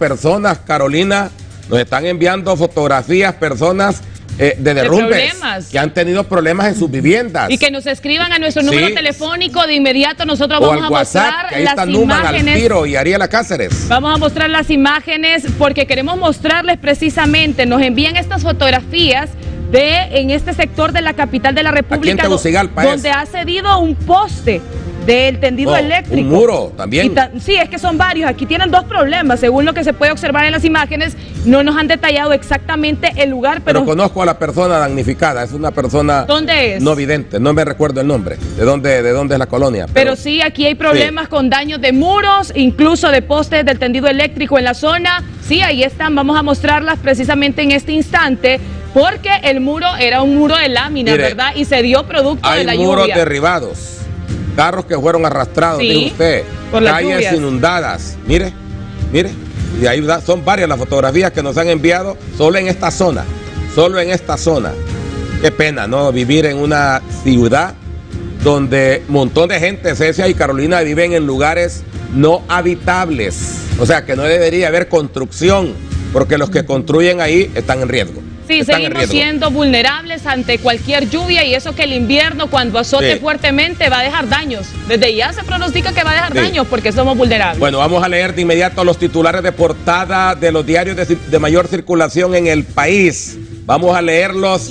personas, Carolina, nos están enviando fotografías, personas eh, de derrumbes que han tenido problemas en sus viviendas. Y que nos escriban a nuestro Sí. número telefónico de inmediato. Nosotros o vamos al a WhatsApp, mostrar que ahí las está Numan imágenes. Y Ariela Cáceres. Vamos a mostrar las imágenes porque queremos mostrarles precisamente, nos envían estas fotografías de en este sector de la capital de la República es. donde ha cedido un poste del tendido Oh, eléctrico. un muro también. Ta- sí, es que son varios. Aquí tienen dos problemas, según lo que se puede observar en las imágenes. No nos han detallado exactamente el lugar, Pero pero, conozco a la persona damnificada, es una persona ¿dónde es? no vidente, no me recuerdo el nombre, de dónde, de dónde es la colonia. Pero sí, aquí hay problemas con daños de muros, incluso de postes del tendido eléctrico en la zona. Sí, ahí están, vamos a mostrarlas precisamente en este instante, porque el muro era un muro de lámina, Mire, ¿verdad? Y se dio producto Hay de la muros lluvia. derribados, carros que fueron arrastrados, Sí, dice usted, por calles lluvias. inundadas. Mire, mire, y ahí son varias las fotografías que nos han enviado solo en esta zona, solo en esta zona. Qué pena, ¿no? Vivir en una ciudad donde un montón de gente, Cecia y Carolina, viven en lugares no habitables. O sea, que no debería haber construcción, porque los que construyen ahí están en riesgo. Sí, seguimos siendo vulnerables ante cualquier lluvia y eso que el invierno cuando azote Sí. fuertemente va a dejar daños. Desde ya se pronostica que va a dejar Sí. daños porque somos vulnerables. Bueno, vamos a leer de inmediato los titulares de portada de los diarios de mayor circulación en el país. Vamos a leerlos